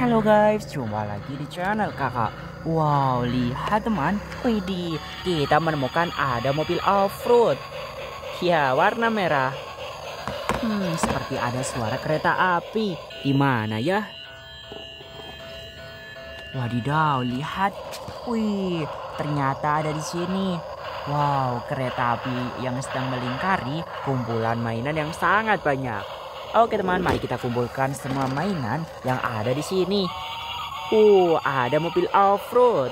Halo guys, jumpa lagi di channel kakak. Wow, lihat teman. Widih, kita menemukan ada mobil off-road. Ya, warna merah. Hmm, seperti ada suara kereta api. Di mana ya? Wadidaw, lihat. Wih, ternyata ada di sini. Wow, kereta api yang sedang melingkari kumpulan mainan yang sangat banyak Oke teman, mari kita kumpulkan semua mainan yang ada di sini. Uh, ada mobil off-road.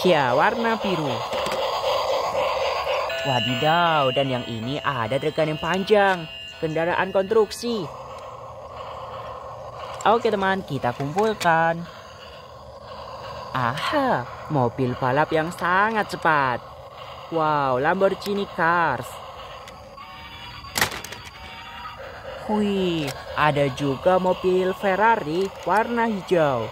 Ya, warna biru. Wadidaw, dan yang ini ada rekan yang panjang. Kendaraan konstruksi. Oke teman, kita kumpulkan. Aha, mobil balap yang sangat cepat. Wow, Lamborghini Cars. Wih, ada juga mobil Ferrari warna hijau.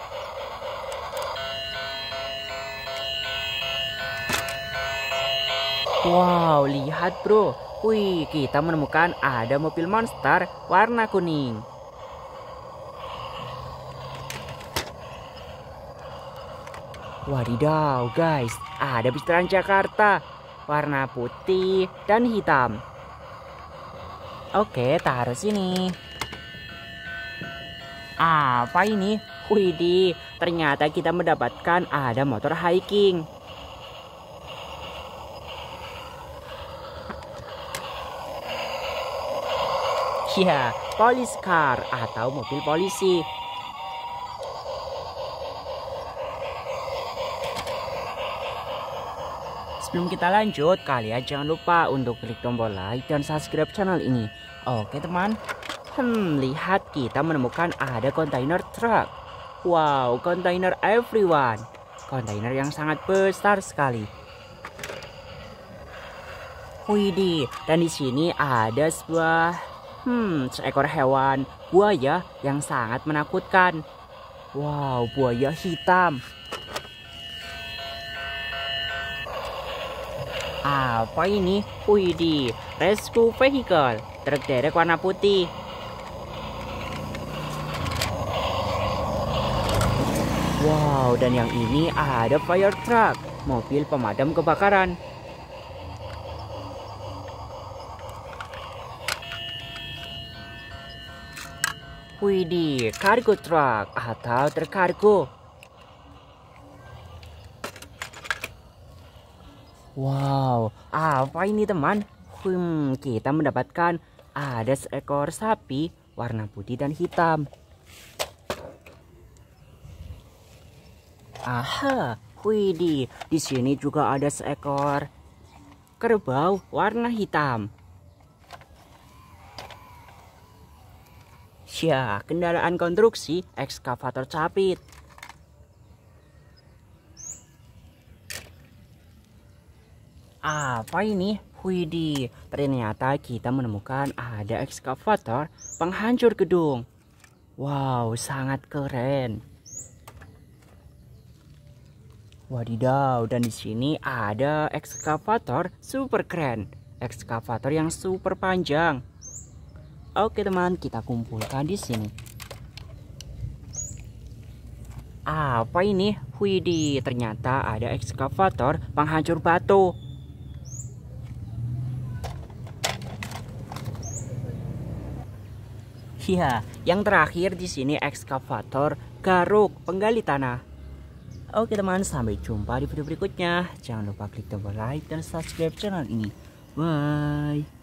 Wow, lihat bro. Wih, kita menemukan ada mobil monster warna kuning. Wadidaw guys, ada bis Jakarta warna putih dan hitam. Oke, taruh sini. Apa ini? Widih, ternyata kita mendapatkan ada motor hiking. Ya, police car atau mobil polisi. Sebelum kita lanjut, kalian jangan lupa untuk klik tombol like dan subscribe channel ini. Oke teman, hmm, lihat kita menemukan ada kontainer truk. Wow, kontainer everyone. Kontainer yang sangat besar sekali. Widih, dan di sini ada sebuah, hmm, seekor hewan buaya yang sangat menakutkan. Wow, buaya hitam. Apa ini? Widih, rescue vehicle. Truk derek warna putih. Wow, dan yang ini ada fire truck, mobil pemadam kebakaran. Widih, cargo truck atau truk kargo. Wow, apa ini teman? Hmm, kita mendapatkan ada seekor sapi warna putih dan hitam. Aha, widih, di sini juga ada seekor kerbau warna hitam. Ya, kendaraan konstruksi ekskavator capit. Apa ini? Widih, ternyata kita menemukan ada ekskavator penghancur gedung. Wow, sangat keren. Wadidaw, dan di sini ada ekskavator super keren. Ekskavator yang super panjang. Oke teman, kita kumpulkan di sini. Apa ini? Widih, ternyata ada ekskavator penghancur batu. Iya, yang terakhir di sini ekskavator garuk penggali tanah. Oke teman, sampai jumpa di video berikutnya. Jangan lupa klik tombol like dan subscribe channel ini. Bye.